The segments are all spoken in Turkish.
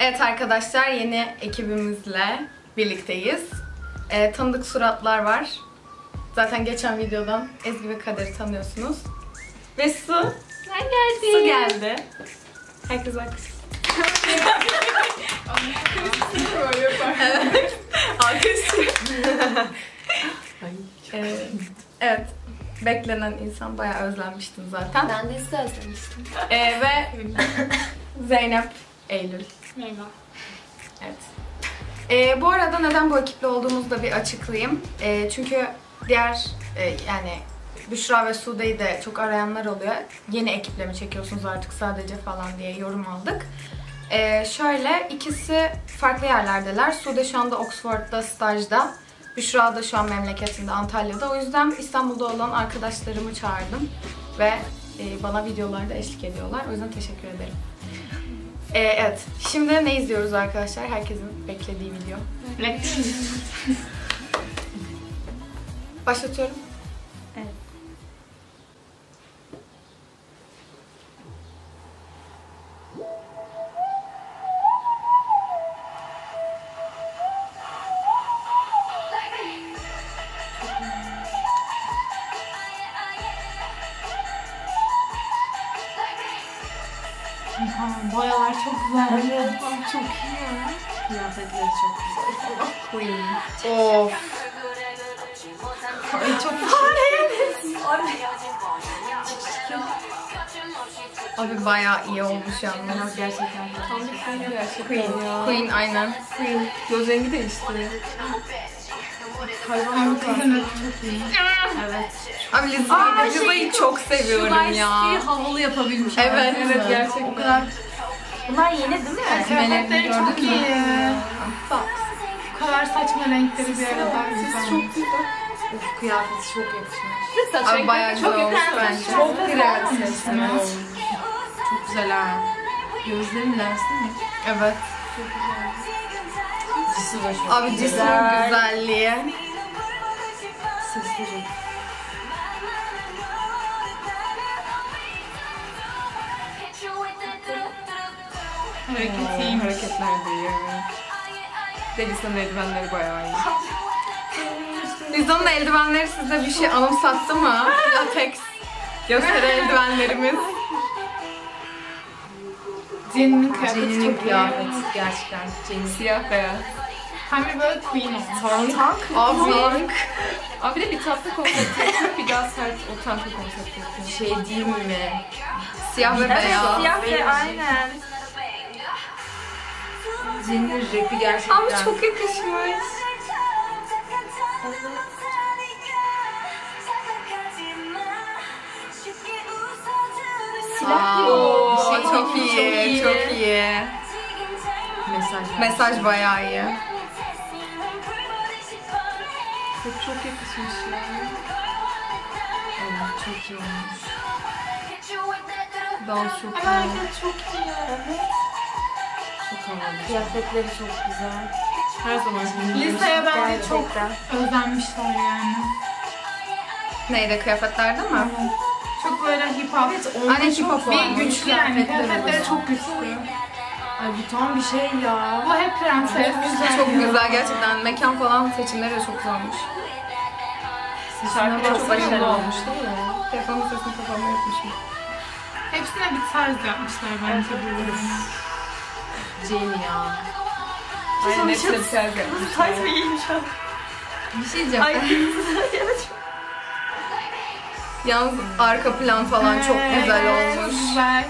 Evet arkadaşlar yeni ekibimizle birlikteyiz. Ee, tanıdık suratlar var. Zaten geçen videodan Ezgi ve Kader'i tanıyorsunuz. Ve Su. Ben geldim. Su geldi. Herkes bak. evet. Alkış. Ee, evet. Beklenen insan bayağı özlenmiştin zaten. Ben de sizi özlemiştim. Ee, ve Zeynep Eylül. Evet. Ee, bu arada neden bu ekiple olduğumuzu da bir açıklayayım. Ee, çünkü diğer e, yani Büşra ve Sude'yi de çok arayanlar oluyor. Yeni ekiple mi çekiyorsunuz artık sadece falan diye yorum aldık. Ee, şöyle ikisi farklı yerlerdeler. Sude şu anda Oxford'da stajda. Büşra da şu an memleketinde Antalya'da. O yüzden İstanbul'da olan arkadaşlarımı çağırdım. Ve e, bana videolarda eşlik ediyorlar. O yüzden teşekkür ederim. Ee, evet. Şimdi ne izliyoruz arkadaşlar? Herkesin beklediği video. Başlatıyorum. Boyalar çok güzel. Evet. Çok iyi. Kıyafetleri çok güzel. Queen. Of. Ay çok Abi bayağı iyi olmuş yalnız. Gerçekten. Tam bir Queen gerçekten Queen. ya. Queen aynen. Queen. Göz rengi değişti. Hayvan kızını çok iyi. Evet. Abi Liz- Aa, Liza'yı şey, çok seviyorum ya. havalı yapabilmiş. Evet. Evet gerçekten. O kadar Bunlar yeni değil mi? kıyafetleri çok iyi. Bu kadar saçma renkleri bir arada. Siz çok güzel. Uf kıyafeti çok yakışmış. Abi bayağı güzel olmuş bence. Çok prenses. Çok güzel ha. Gözlerin lensi mi? Evet. Cisi de çok Abi cismin güzelliği. Sesi de çok Hareketi iyiymiş. Hareketler de iyi. Delisa'nın eldivenleri bayağı iyi. Liza'nın eldivenleri size bir şey anımsattı mı? Latex. Gösteri eldivenlerimiz. Jenny'nin kıyafeti Jenny'nin çok iyi. kıyafeti gerçekten. Jenny. Siyah beyaz. Hem de böyle Queen olmuş. Tank. Abi. Abi de bir tatlı konsept yapıyor, bir daha sert o tankı konsept yapıyor. Şey değil mi? Siyah ve beyaz. siyah ve aynen. Jenny'nin rapi gerçekten. Ama çok yakışmış. Silah gibi çok değil, iyi, çok iyi. Mesaj. Mesaj bayağı iyi. Çok çok yakışmış ya. Evet, çok iyi olmuş. Dans çok iyi. hareket çok iyi. Çok havalı. Kıyafetleri çok güzel. Her zaman Lisa'ya bence çok Gerçekten. özenmişler yani. Neydi kıyafetlerde mi? Çok böyle hip hop. Aynen hip hop Bir olmuş. güçlü yani. Kıyafetleri çok güçlü. Ay bu tam bir şey ya. Bu hep prenses. Çok güzel gerçekten. Mekan falan seçimleri de çok güzel olmuş. Şarkı çok başarılı olmuş değil mi? Telefonun sesini kafamda yapmışım. Hepsine bir tarz yapmışlar bence böyle. Jenny ya. Aynen hepsine bir şarkı yapmışlar. Bir şey diyeceğim. Yalnız arka plan falan çok güzel Evet, olmuş. Güzel.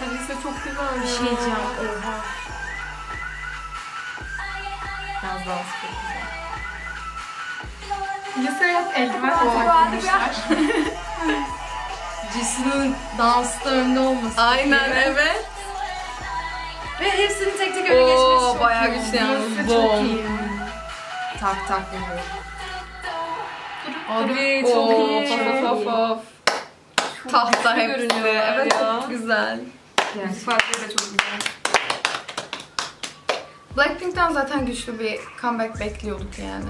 Kalise çok güzel Bir şey diyeceğim. Oha. Yalnız dans çok güzel. Lisa'ya hep eldiven takmışlar. Cis'in dansta önde olması. Aynen evet. Ve hepsini tek tek öne geçmesi Oo çok bayağı iyi. güçlü yalnız. Çok Bom. iyi. Tak tak yapıyor. Abi Oo, çok iyi. Of of of. Tahta hepsi. görünüyorlar Evet ya. çok güzel. Yani Farkları da çok güzel. Blackpink'ten zaten güçlü bir comeback bekliyorduk yani.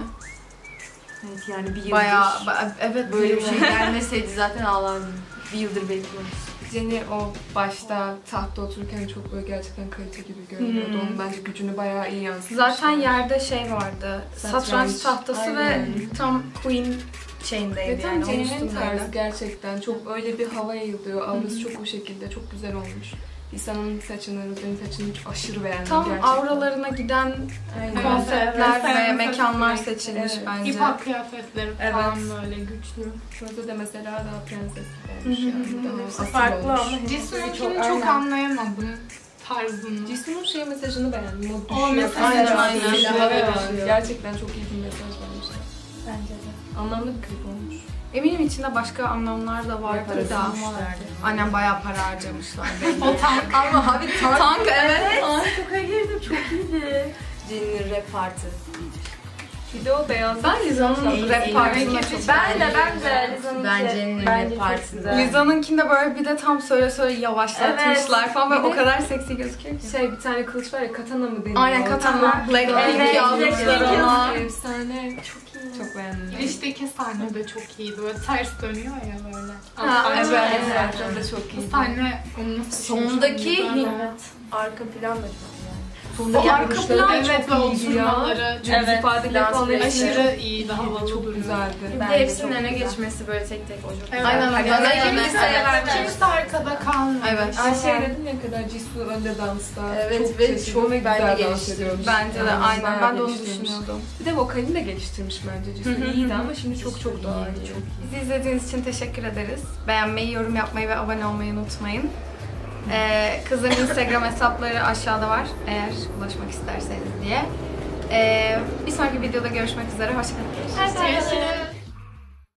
evet yani bir yıldır Bayağı, ba- evet böyle bir şey gelmeseydi zaten ağlardım. Bir yıldır bekliyoruz. Jenny o başta tahtta otururken çok böyle gerçekten kalite gibi görünüyordu. Hı. Onun bence gücünü bayağı iyi yansıtmış. Zaten yerde şey vardı. Satranç, Satranç. tahtası Aynen. ve tam Queen şeyindeydi Ve tam yani. Jenny'nin tarzı gerçekten. Çok öyle bir hava yayılıyor. Aurası çok o şekilde. Çok güzel olmuş. İnsanın saçını, Rose'nin saçını aşırı beğendim Tam gerçekten. auralarına giden Aynen. konseptler Evet, ve mekanlar seçilmiş Evet. bence. Hip hop kıyafetleri Evet. falan böyle güçlü. Rose de mesela daha prenses olmuş yani. Farklı olmuş. ama Jisoo'nunkini çok, aynen. anlayamadım tarzını. Jisoo'nun şey mesajını beğendim. O O düşüyor. mesaj Aynen, aynen. Evet. Gerçekten çok iyi bir mesaj vermişler. Bence de. Anlamlı bir klip olmuş. Eminim içinde başka anlamlar da vardır da. Annem bayağı para harcamışlar. O tank. Ama abi tank, tank evet. Şoka girdim çok iyiydi. Jenny'nin rap parti. Bir de o beyaz. Ben Liza'nın İyi, rap iyi. partisine çok Ben de ben de Liza'nın Bence Jenny'nin rap partisinde. Liza'nınkinde böyle bir de tam söyle söyle yavaşlatmışlar Evet. falan ve o kadar seksi gözüküyor ki. Şey bir tane kılıç var ya katana mı deniyor? Aynen katana. Black Evet, Pink yazmışlar Blackpink ona. Efsane. Çok iyi. Çok beğendim. Girişteki sahne de çok iyiydi. Böyle ters dönüyor ya böyle. Ha, evet. Evet, o da çok Bu iyi. sahne onu nasıl Sondaki. Arka plan da çok iyi. O arka plan Evet ve oturmaları çok Yüz ifadeleri falan aşırı iyiydi. Havalı çok güzeldi. Bir de hepsinin çok öne geçmesi böyle tek tek o çok Evet. Aynen öyle. Bana Evet. kimse vermedi. Kimse arkada kalmadı. Evet. Ay şey dedim ya kadar Jisoo önde dansta. Evet, çok ve çok dans geliştirmiş. ediyormuş. Bence de aynen. Ben de onu düşünüyordum. Bir de vokalini de geliştirmiş bence Jisoo. İyiydi ama şimdi çok çok daha iyi. Bizi izlediğiniz için teşekkür ederiz. Beğenmeyi, yorum yapmayı ve abone olmayı unutmayın. Ee, kızın Instagram hesapları aşağıda var eğer ulaşmak isterseniz diye. Ee, bir sonraki videoda görüşmek üzere. Hoşçakalın. Görüşürüz.